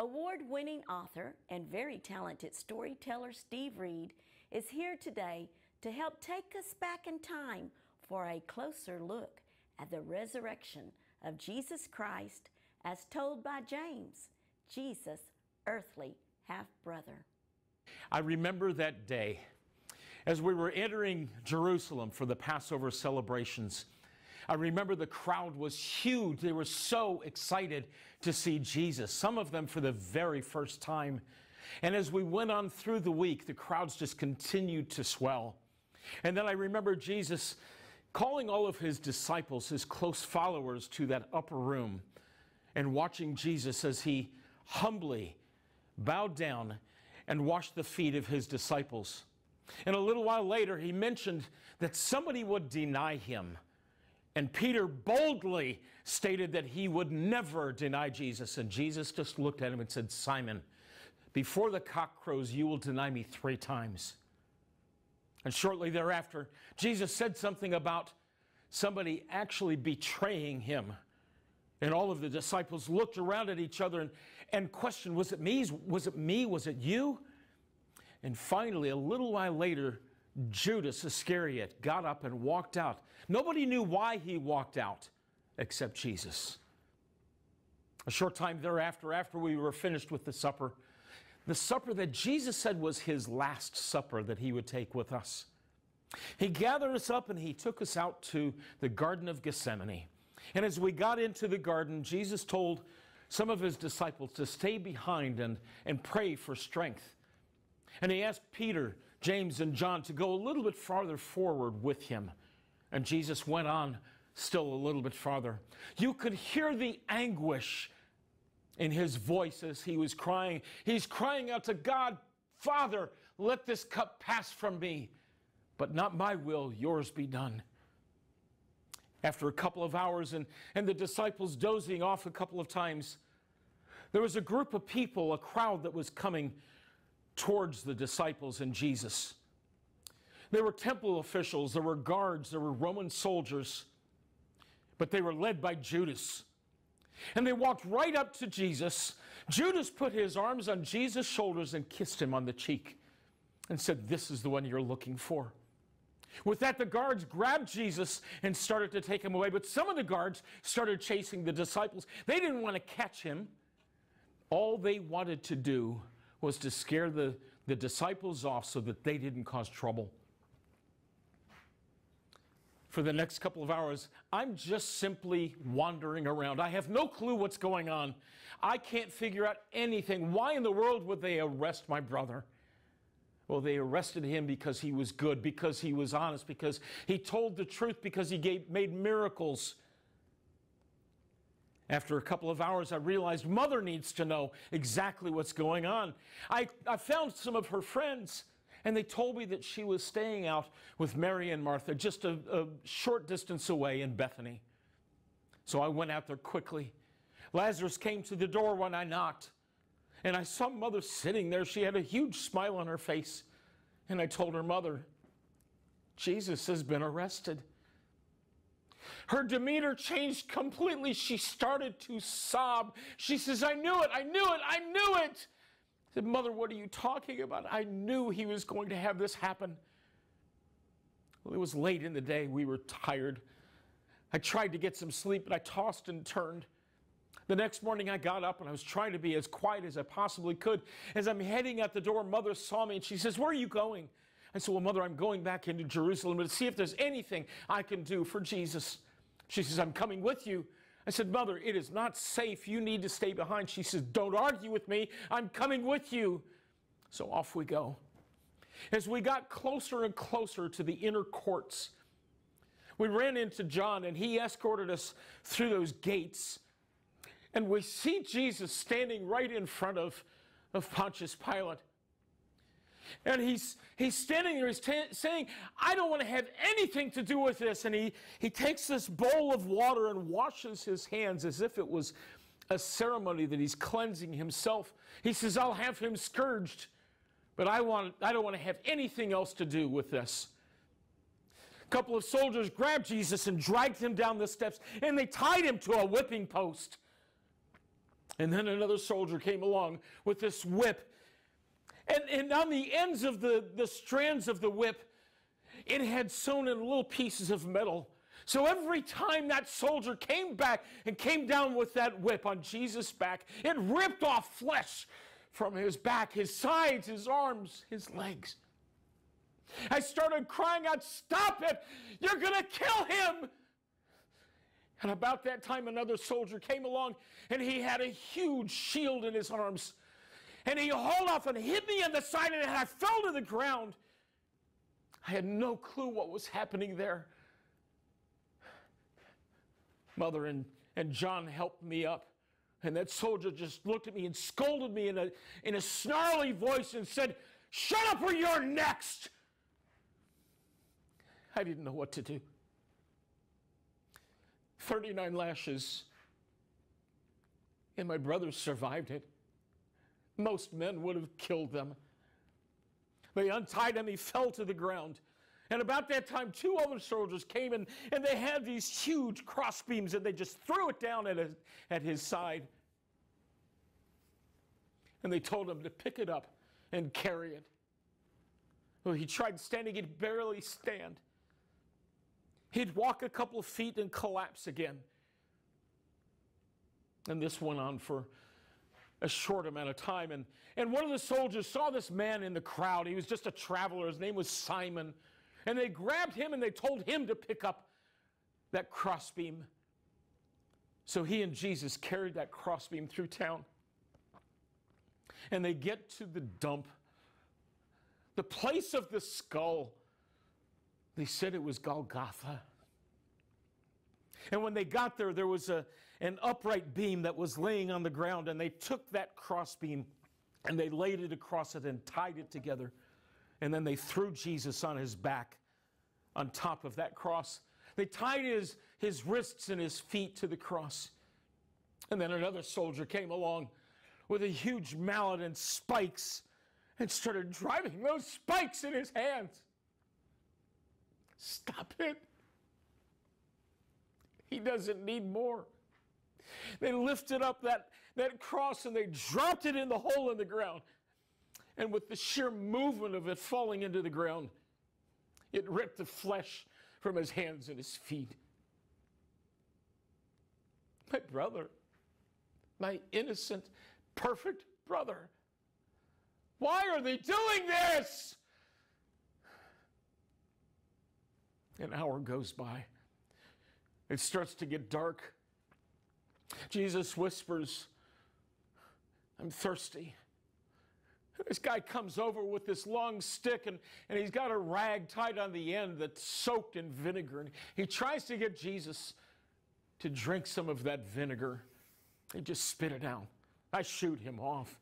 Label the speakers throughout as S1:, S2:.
S1: Award winning author and very talented storyteller Steve Reed is here today to help take us back in time for a closer look at the resurrection of Jesus Christ as told by James, Jesus' earthly half brother.
S2: I remember that day as we were entering Jerusalem for the Passover celebrations. I remember the crowd was huge. They were so excited to see Jesus, some of them for the very first time. And as we went on through the week, the crowds just continued to swell. And then I remember Jesus calling all of his disciples, his close followers, to that upper room and watching Jesus as he humbly bowed down and washed the feet of his disciples. And a little while later, he mentioned that somebody would deny him. And Peter boldly stated that he would never deny Jesus. And Jesus just looked at him and said, Simon, before the cock crows, you will deny me three times. And shortly thereafter, Jesus said something about somebody actually betraying him. And all of the disciples looked around at each other and, and questioned, Was it me? Was it me? Was it you? And finally, a little while later, Judas Iscariot got up and walked out. Nobody knew why he walked out except Jesus. A short time thereafter, after we were finished with the supper, the supper that Jesus said was his last supper that he would take with us. He gathered us up and he took us out to the Garden of Gethsemane. And as we got into the garden, Jesus told some of his disciples to stay behind and, and pray for strength. And he asked Peter, James, and John to go a little bit farther forward with him. And Jesus went on still a little bit farther. You could hear the anguish in his voice as he was crying. He's crying out to God, Father, let this cup pass from me, but not my will, yours be done. After a couple of hours and, and the disciples dozing off a couple of times, there was a group of people, a crowd that was coming towards the disciples and Jesus. There were temple officials, there were guards, there were Roman soldiers, but they were led by Judas. And they walked right up to Jesus. Judas put his arms on Jesus' shoulders and kissed him on the cheek and said, This is the one you're looking for. With that, the guards grabbed Jesus and started to take him away. But some of the guards started chasing the disciples. They didn't want to catch him. All they wanted to do was to scare the, the disciples off so that they didn't cause trouble. For the next couple of hours, I'm just simply wandering around. I have no clue what's going on. I can't figure out anything. Why in the world would they arrest my brother? Well, they arrested him because he was good, because he was honest, because he told the truth, because he gave, made miracles. After a couple of hours, I realized Mother needs to know exactly what's going on. I, I found some of her friends, and they told me that she was staying out with Mary and Martha just a, a short distance away in Bethany. So I went out there quickly. Lazarus came to the door when I knocked, and I saw Mother sitting there. She had a huge smile on her face. And I told her, Mother, Jesus has been arrested. Her demeanor changed completely. She started to sob. She says, I knew it, I knew it, I knew it. I said, Mother, what are you talking about? I knew he was going to have this happen. Well, it was late in the day. We were tired. I tried to get some sleep, but I tossed and turned. The next morning, I got up and I was trying to be as quiet as I possibly could. As I'm heading out the door, Mother saw me and she says, Where are you going? I said, Well, Mother, I'm going back into Jerusalem to see if there's anything I can do for Jesus. She says, I'm coming with you. I said, Mother, it is not safe. You need to stay behind. She says, Don't argue with me. I'm coming with you. So off we go. As we got closer and closer to the inner courts, we ran into John and he escorted us through those gates. And we see Jesus standing right in front of, of Pontius Pilate. And he's, he's standing there, he's saying, I don't want to have anything to do with this. And he, he takes this bowl of water and washes his hands as if it was a ceremony that he's cleansing himself. He says, I'll have him scourged, but I, want, I don't want to have anything else to do with this. A couple of soldiers grabbed Jesus and dragged him down the steps, and they tied him to a whipping post. And then another soldier came along with this whip. And, and on the ends of the, the strands of the whip, it had sewn in little pieces of metal. So every time that soldier came back and came down with that whip on Jesus' back, it ripped off flesh from his back, his sides, his arms, his legs. I started crying out, Stop it! You're going to kill him! And about that time, another soldier came along and he had a huge shield in his arms. And he hauled off and hit me in the side, and I fell to the ground. I had no clue what was happening there. Mother and, and John helped me up. And that soldier just looked at me and scolded me in a, in a snarly voice and said, Shut up or you're next. I didn't know what to do. 39 lashes, and my brother survived it. Most men would have killed them. They untied him, he fell to the ground. And about that time, two other soldiers came in, and they had these huge crossbeams, and they just threw it down at his, at his side. And they told him to pick it up and carry it. Well, he tried standing, he'd barely stand. He'd walk a couple of feet and collapse again. And this went on for a short amount of time. And, and one of the soldiers saw this man in the crowd. He was just a traveler. His name was Simon. And they grabbed him and they told him to pick up that crossbeam. So he and Jesus carried that crossbeam through town. And they get to the dump, the place of the skull. They said it was Golgotha. And when they got there, there was a, an upright beam that was laying on the ground, and they took that crossbeam and they laid it across it and tied it together. And then they threw Jesus on his back on top of that cross. They tied his, his wrists and his feet to the cross. And then another soldier came along with a huge mallet and spikes and started driving those spikes in his hands. Stop it. He doesn't need more. They lifted up that, that cross and they dropped it in the hole in the ground. And with the sheer movement of it falling into the ground, it ripped the flesh from his hands and his feet. My brother, my innocent, perfect brother. Why are they doing this? An hour goes by. It starts to get dark. Jesus whispers, I'm thirsty. This guy comes over with this long stick and, and he's got a rag tied on the end that's soaked in vinegar. And he tries to get Jesus to drink some of that vinegar. He just spit it out. I shoot him off.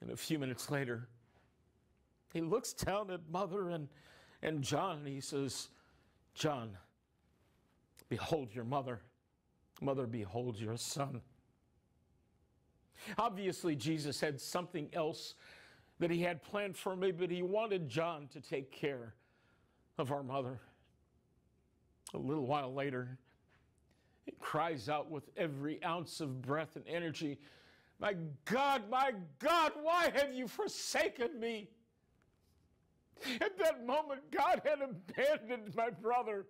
S2: And a few minutes later, he looks down at Mother and and John, and he says, John, behold your mother. Mother, behold your son. Obviously, Jesus had something else that he had planned for me, but he wanted John to take care of our mother. A little while later, he cries out with every ounce of breath and energy, My God, my God, why have you forsaken me? At that moment, God had abandoned my brother.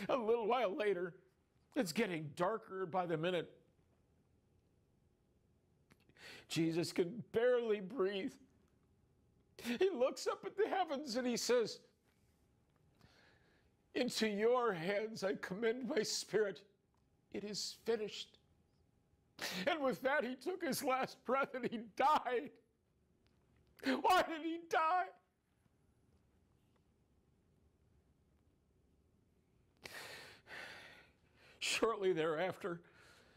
S2: A little while later, it's getting darker by the minute. Jesus can barely breathe. He looks up at the heavens and he says, Into your hands I commend my spirit. It is finished. And with that, he took his last breath and he died. Why did he die? Shortly thereafter,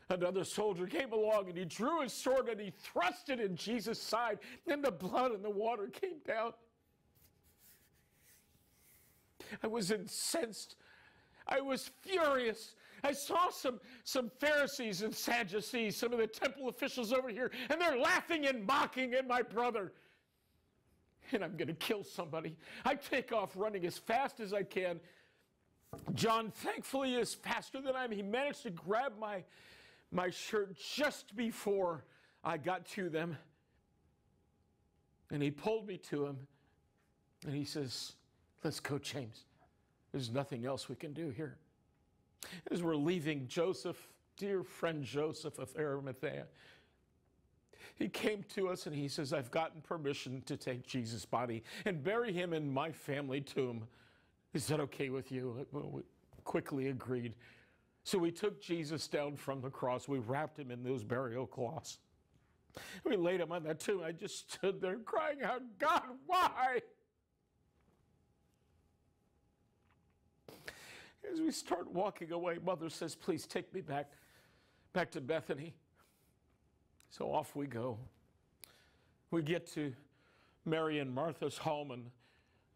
S2: another soldier came along and he drew his sword and he thrust it in Jesus' side, and the blood and the water came down. I was incensed. I was furious. I saw some, some Pharisees and Sadducees, some of the temple officials over here, and they're laughing and mocking at my brother and I'm going to kill somebody. I take off running as fast as I can. John, thankfully, is faster than I am. He managed to grab my, my shirt just before I got to them. And he pulled me to him. And he says, Let's go, James. There's nothing else we can do here. As we're leaving, Joseph, dear friend Joseph of Arimathea, he came to us and he says, I've gotten permission to take Jesus' body and bury him in my family tomb. Is that okay with you? We quickly agreed. So we took Jesus down from the cross. We wrapped him in those burial cloths. We laid him on that tomb. I just stood there crying out, God, why? As we start walking away, Mother says, Please take me back, back to Bethany. So off we go. We get to Mary and Martha's home and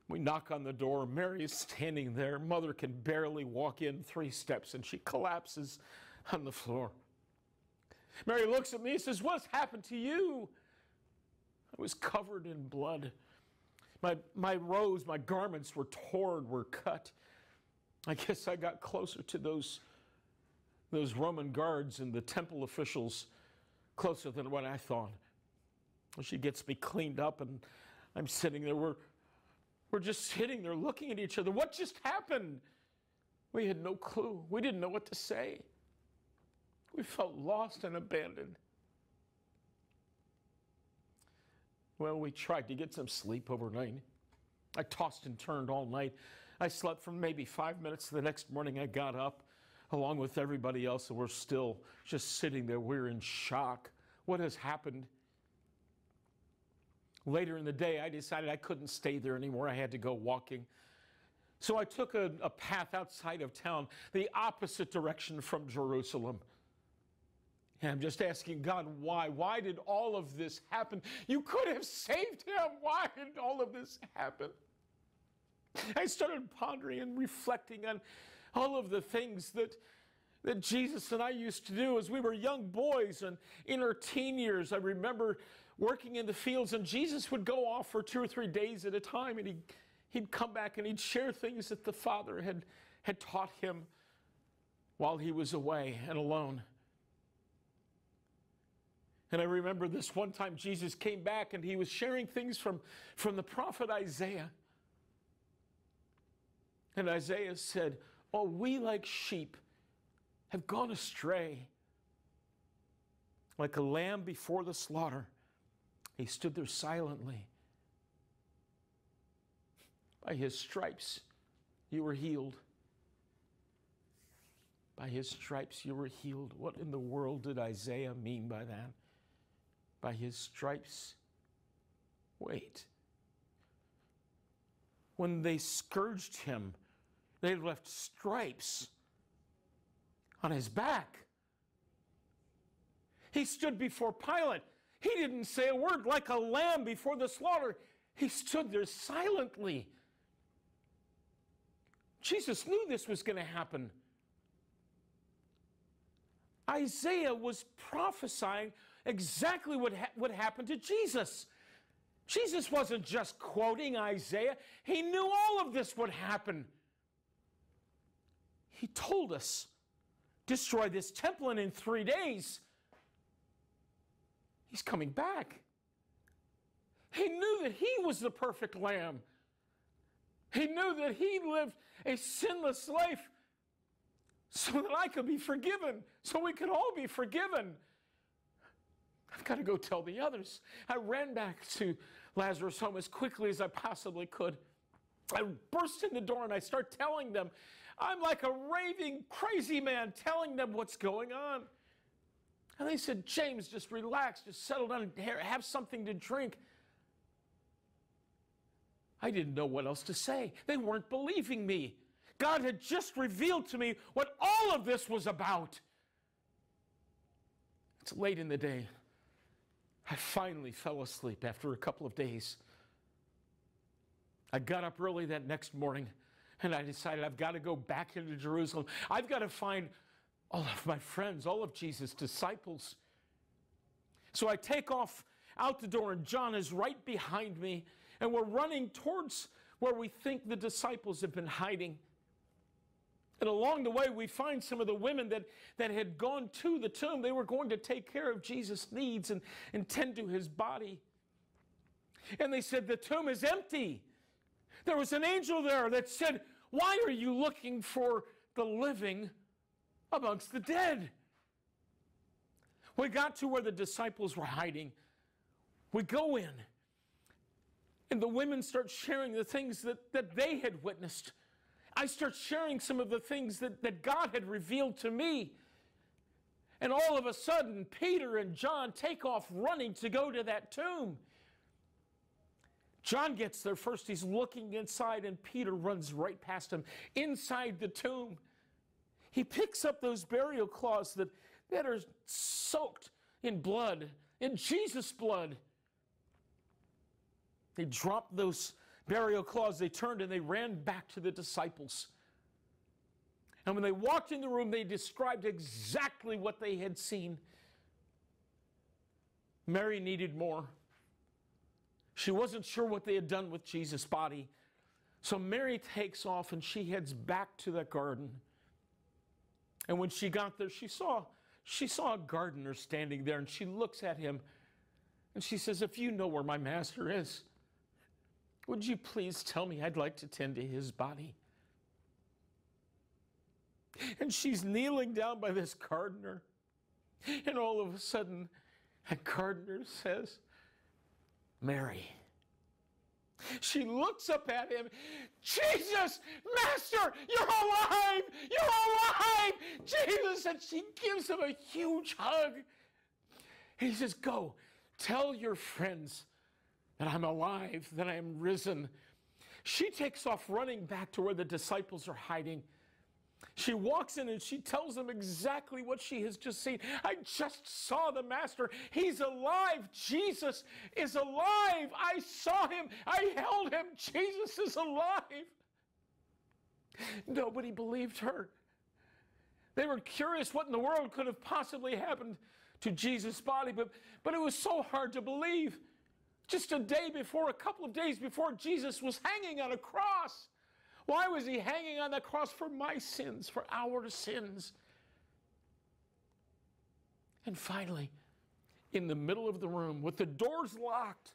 S2: we knock on the door. Mary is standing there. Mother can barely walk in three steps and she collapses on the floor. Mary looks at me and says, What's happened to you? I was covered in blood. My, my robes, my garments were torn, were cut. I guess I got closer to those, those Roman guards and the temple officials closer than what I thought. She gets me cleaned up, and I'm sitting there. We're, we're just sitting there looking at each other. What just happened? We had no clue. We didn't know what to say. We felt lost and abandoned. Well, we tried to get some sleep overnight. I tossed and turned all night. I slept for maybe five minutes. The next morning, I got up along with everybody else, and we're still just sitting there. We're in shock. What has happened? Later in the day, I decided I couldn't stay there anymore. I had to go walking. So I took a, a path outside of town, the opposite direction from Jerusalem. And I'm just asking God, why? Why did all of this happen? You could have saved him. Why did all of this happen? I started pondering and reflecting on all of the things that, that Jesus and I used to do as we were young boys and in our teen years. I remember working in the fields, and Jesus would go off for two or three days at a time, and he'd, he'd come back and he'd share things that the Father had, had taught him while he was away and alone. And I remember this one time Jesus came back and he was sharing things from, from the prophet Isaiah. And Isaiah said, Oh, we like sheep have gone astray. Like a lamb before the slaughter, he stood there silently. By his stripes, you were healed. By his stripes, you were healed. What in the world did Isaiah mean by that? By his stripes. Wait. When they scourged him, they left stripes on his back. He stood before Pilate. He didn't say a word like a lamb before the slaughter. He stood there silently. Jesus knew this was going to happen. Isaiah was prophesying exactly what ha- would to Jesus. Jesus wasn't just quoting Isaiah, he knew all of this would happen. He told us, destroy this temple, and in three days, he's coming back. He knew that he was the perfect lamb. He knew that he lived a sinless life so that I could be forgiven, so we could all be forgiven. I've got to go tell the others. I ran back to Lazarus' home as quickly as I possibly could. I burst in the door and I start telling them I'm like a raving crazy man telling them what's going on. And they said, James, just relax, just settle down have something to drink. I didn't know what else to say. They weren't believing me. God had just revealed to me what all of this was about. It's late in the day. I finally fell asleep after a couple of days. I got up early that next morning and I decided I've got to go back into Jerusalem. I've got to find all of my friends, all of Jesus' disciples. So I take off out the door, and John is right behind me, and we're running towards where we think the disciples have been hiding. And along the way, we find some of the women that, that had gone to the tomb. They were going to take care of Jesus' needs and, and tend to his body. And they said, The tomb is empty. There was an angel there that said, Why are you looking for the living amongst the dead? We got to where the disciples were hiding. We go in, and the women start sharing the things that, that they had witnessed. I start sharing some of the things that, that God had revealed to me. And all of a sudden, Peter and John take off running to go to that tomb. John gets there first. He's looking inside, and Peter runs right past him inside the tomb. He picks up those burial cloths that, that are soaked in blood, in Jesus' blood. They dropped those burial cloths, they turned and they ran back to the disciples. And when they walked in the room, they described exactly what they had seen. Mary needed more. She wasn't sure what they had done with Jesus' body. So Mary takes off and she heads back to the garden. And when she got there, she saw, she saw a gardener standing there and she looks at him and she says, If you know where my master is, would you please tell me I'd like to tend to his body? And she's kneeling down by this gardener. And all of a sudden, a gardener says, Mary. She looks up at him. Jesus, Master, you're alive! You're alive! Jesus! And she gives him a huge hug. He says, Go, tell your friends that I'm alive, that I am risen. She takes off running back to where the disciples are hiding. She walks in and she tells them exactly what she has just seen. I just saw the Master. He's alive. Jesus is alive. I saw him. I held him. Jesus is alive. Nobody believed her. They were curious what in the world could have possibly happened to Jesus' body, but, but it was so hard to believe. Just a day before, a couple of days before, Jesus was hanging on a cross. Why was he hanging on the cross? For my sins, for our sins. And finally, in the middle of the room, with the doors locked,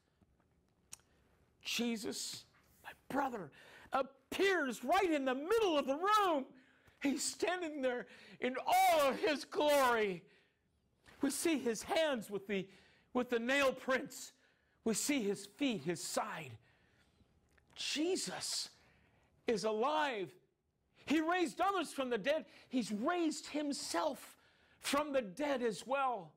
S2: Jesus, my brother, appears right in the middle of the room. He's standing there in all of his glory. We see his hands with the, with the nail prints. We see his feet, his side. Jesus is alive. He raised others from the dead. He's raised himself from the dead as well.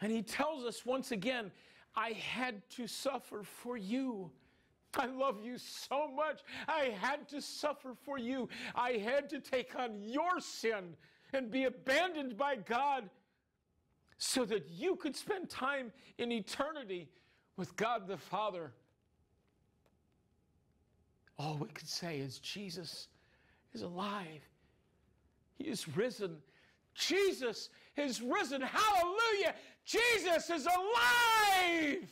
S2: And he tells us once again, I had to suffer for you. I love you so much. I had to suffer for you. I had to take on your sin and be abandoned by God so that you could spend time in eternity with God the Father. All we could say is Jesus is alive. He is risen. Jesus is risen. Hallelujah. Jesus is alive.